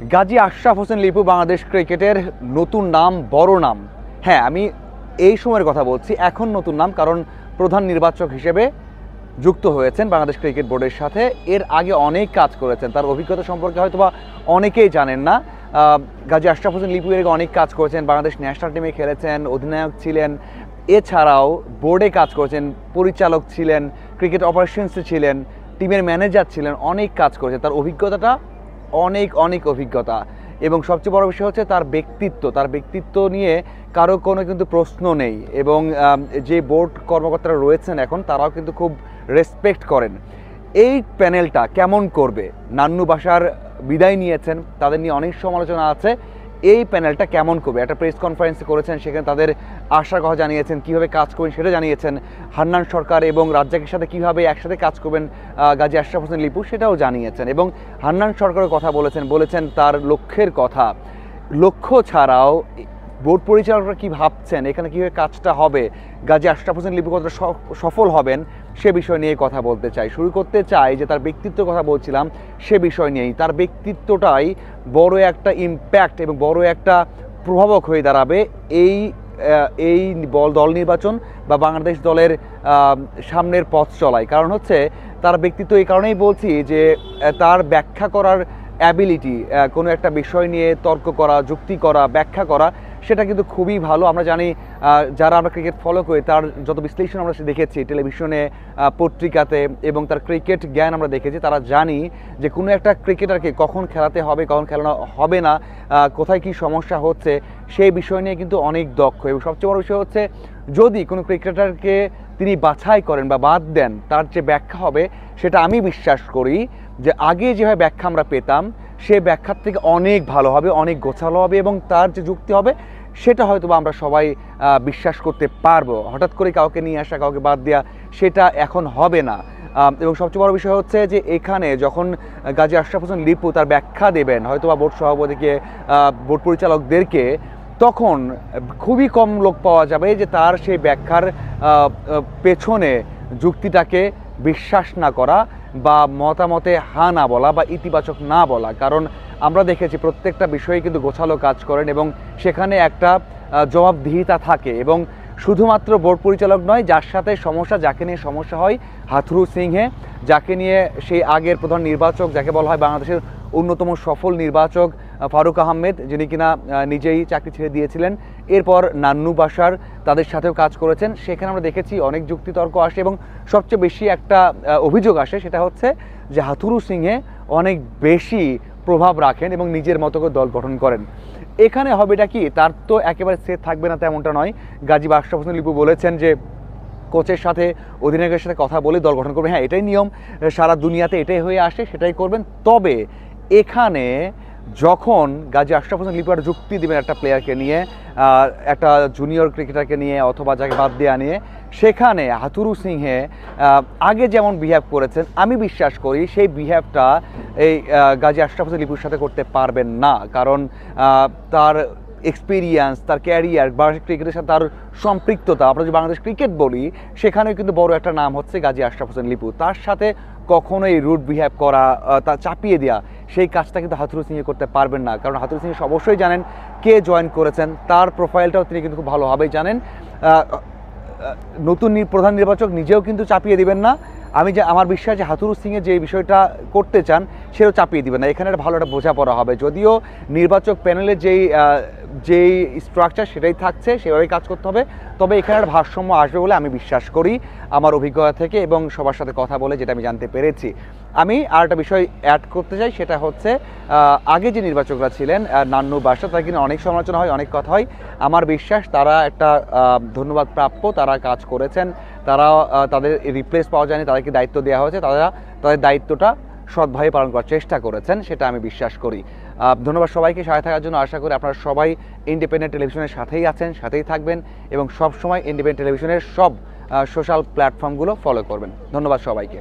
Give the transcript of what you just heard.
গাজী আশরাফ হোসেন লিপু বাংলাদেশ ক্রিকেটের নতুন নাম, বড় নাম। হ্যাঁ আমি এই সময়ের কথা বলছি, এখন নতুন নাম কারণ প্রধান নির্বাচক হিসেবে যুক্ত হয়েছেন বাংলাদেশ ক্রিকেট বোর্ডের সাথে। এর আগে অনেক কাজ করেছেন, তার অভিজ্ঞতা সম্পর্কে হয়তোবা অনেকেই জানেন না। গাজী আশরাফ হোসেন লিপু এর অনেক কাজ করেছেন, বাংলাদেশ ন্যাশনাল টিমে খেলেছেন, অধিনায়ক ছিলেন। এছাড়াও বোর্ডে কাজ করেছেন, পরিচালক ছিলেন, ক্রিকেট অপারেশনসে ছিলেন, টিমের ম্যানেজার ছিলেন, অনেক কাজ করেছেন। তার অভিজ্ঞতাটা অনেক অনেক অভিজ্ঞতা। এবং সবচেয়ে বড় বিষয় হচ্ছে তার ব্যক্তিত্ব। তার ব্যক্তিত্ব নিয়ে কারও কোনো কিন্তু প্রশ্ন নেই। এবং যে বোর্ড কর্মকর্তারা রয়েছেন এখন, তারাও কিন্তু খুব রেসপেক্ট করেন। এই প্যানেলটা কেমন করবে? নান্নু বাসার বিদায় নিয়েছেন। তাদের নিয়ে অনেক সমালোচনা আছে। এই প্যানেলটা কেমন করবে? একটা প্রেস কনফারেন্স করেছেন, সেখানে তাদের আশার কথা জানিয়েছেন, কীভাবে কাজ করবেন সেটা জানিয়েছেন হান্নান সরকার এবং রাজ্জাকের সাথে কীভাবে একসাথে কাজ করবেন গাজী আশরাফ হোসেন লিপু সেটাও জানিয়েছেন এবং হান্নান সরকারের কথা বলেছেন বলেছেন তার লক্ষ্যের কথা। লক্ষ্য ছাড়াও বোর্ড পরিচালকরা কি ভাবছেন, এখানে কীভাবে কাজটা হবে, গাজী আশরাফ হোসেন লিপু কতটা সফল হবেন, সে বিষয় নিয়ে কথা বলতে চাই। শুরু করতে চাই যে তার ব্যক্তিত্বের কথা বলছিলাম, সে বিষয় নিয়েই। তার ব্যক্তিত্বটাই বড় একটা ইম্প্যাক্ট এবং বড় একটা প্রভাবক হয়ে দাঁড়াবে এই এই বল দল নির্বাচন বা বাংলাদেশ দলের সামনের পথ চলায় কারণ হচ্ছে, তার ব্যক্তিত্ব এই কারণেই বলছি যে তার ব্যাখ্যা করার অ্যাবিলিটি কোনো একটা বিষয় নিয়ে তর্ক করা, যুক্তি করা, ব্যাখ্যা করা সেটা কিন্তু খুবই ভালো। আমরা জানি যারা আমরা ক্রিকেট ফলো করি, তার যত বিশ্লেষণ আমরা দেখেছি টেলিভিশনে পত্রিকাতে এবং তার ক্রিকেট জ্ঞান আমরা দেখেছি, তারা জানি যে কোনো একটা ক্রিকেটারকে কখন খেলাতে হবে, কখন খেলানো হবে না কোথায় কি সমস্যা হচ্ছে, সেই বিষয় নিয়ে কিন্তু অনেক দক্ষ। এবং সবচেয়ে বড় বিষয় হচ্ছে, যদি কোনো ক্রিকেটারকে তিনি বাছাই করেন বা বাদ দেন, তার যে ব্যাখ্যা হবে, সেটা আমি বিশ্বাস করি যে আগে যেভাবে ব্যাখ্যা আমরা পেতাম সে ব্যাখ্যার থেকে অনেক ভালো হবে, অনেক গোছালো হবে এবং তার যে যুক্তি হবে, সেটা হয়তো আমরা সবাই বিশ্বাস করতে পারব। হঠাৎ করে কাউকে নিয়ে আসা, কাউকে বাদ দেওয়া সেটা এখন হবে না। এবং সবচেয়ে বড় বিষয় হচ্ছে যে এখানে যখন গাজী আশরাফ হোসেন লিপু তার ব্যাখ্যা দেবেন হয়তো বা বোর্ড সভাপতিকে বোর্ড পরিচালকদেরকে, তখন খুবই কম লোক পাওয়া যাবে যে তার সেই ব্যাখ্যার পেছনে যুক্তিটাকে বিশ্বাস না করা বা মতামতে হা না বলা বা ইতিবাচক না বলা। কারণ আমরা দেখেছি প্রত্যেকটা বিষয়ে কিন্তু গোছালো কাজ করেন এবং সেখানে একটা জবাবদিহিতা থাকে এবং শুধুমাত্র বোর্ড পরিচালক নয়, যার সাথে সমস্যা, যাকে নিয়ে সমস্যা হয়, হাথরু সিংহে, যাকে নিয়ে সেই আগের প্রধান নির্বাচক, যাকে বলা হয় বাংলাদেশের অন্যতম সফল নির্বাচক ফারুক আহমেদ, যিনি কিনা নিজেই চাকরি ছেড়ে দিয়েছিলেন। এরপর নান্নু বাসার তাদের সাথেও কাজ করেছেন। সেখানে আমরা দেখেছি অনেক যুক্তিতর্ক আসে এবং সবচেয়ে বেশি একটা অভিযোগ আসে, সেটা হচ্ছে যে হাথুরু সিংহে অনেক বেশি প্রভাব রাখেন এবং নিজের মতো করে দল গঠন করেন। এখানে হবেটা কি? তার তো একেবারে সেট থাকবে না তেমনটা নয়। গাজী বাদশাহ হোসেন লিপু বলেছেন যে, কোচের সাথে, অধিনায়কের সাথে কথা বলে দল গঠন করবে হ্যাঁ এটাই নিয়ম। সারা দুনিয়াতে এটাই হয়ে আসে, সেটাই করবেন। তবে এখানে যখন গাজী আশরাফ হোসেন লিপু একটা যুক্তি দেবেন একটা প্লেয়ারকে নিয়ে একটা জুনিয়র ক্রিকেটারকে নিয়ে অথবা যাকে বাদ দেওয়া নিয়ে, সেখানে হাতুরু সিংহে আগে যেমন বিহেভ করেছেন, আমি বিশ্বাস করি সেই বিহেভটা এই গাজী আশরাফ হোসেন লিপুর সাথে করতে পারবেন না। কারণ তার এক্সপিরিয়েন্স তার ক্যারিয়ার বাংলাদেশ ক্রিকেটের সাথে তার সম্পৃক্ততা, আমরা যদি বাংলাদেশ ক্রিকেট বলি, সেখানেও কিন্তু বড় একটা নাম হচ্ছে গাজী আশরাফ হোসেন লিপু। তার সাথে কখনোই রুট বিহেভ করা তা চাপিয়ে দেওয়া সেই কাজটা কিন্তু হাতুরু সিংহে করতে পারবেন না। কারণ হাতুরু সিংহ অবশ্যই জানেন কে জয়েন করেছেন, তার প্রোফাইলটাও তিনি কিন্তু খুব ভালোভাবেই জানেন। নতুন প্রধান নির্বাচক নিজেও কিন্তু চাপিয়ে দিবেন না। আমি যে আমার বিশ্বাস যে হাতুরু সিংয়ের যে বিষয়টা করতে চান সেটাও চাপিয়ে দিবেন না। এখানে একটা ভালো একটা বোঝাপড়া হবে। যদিও নির্বাচক প্যানেলের যেই যেই স্ট্রাকচার সেটাই থাকছে, সেভাবেই কাজ করতে হবে। তবে এখানে একটা ভারসাম্য আসবে বলে আমি বিশ্বাস করি আমার অভিজ্ঞতা থেকে এবং সবার সাথে কথা বলে যেটা আমি জানতে পেরেছি। আমি আর একটা বিষয় অ্যাড করতে চাই, সেটা হচ্ছে আগে যে নির্বাচকরা ছিলেন নান্নু বাসা, তারা কিন্তু অনেক সমালোচনা হয়, অনেক কথা হয়। আমার বিশ্বাস তারা একটা ধন্যবাদ প্রাপ্য, তারা কাজ করেছেন। তারা তাদের রিপ্লেস পাওয়া যায়নি, তাদেরকে দায়িত্ব দেওয়া হয়েছে, তারা তাদের দায়িত্বটা সৎভাবে পালন করার চেষ্টা করেছেন, সেটা আমি বিশ্বাস করি। ধন্যবাদ সবাইকে সাথে থাকার জন্য, আশা করি আপনারা সবাই ইন্ডিপেন্ডেন্ট টেলিভিশনের সাথেই আছেন, সাথেই থাকবেন এবং সবসময় ইন্ডিপেন্ডেন্ট টেলিভিশনের সব সোশ্যাল প্ল্যাটফর্মগুলো ফলো করবেন। ধন্যবাদ সবাইকে।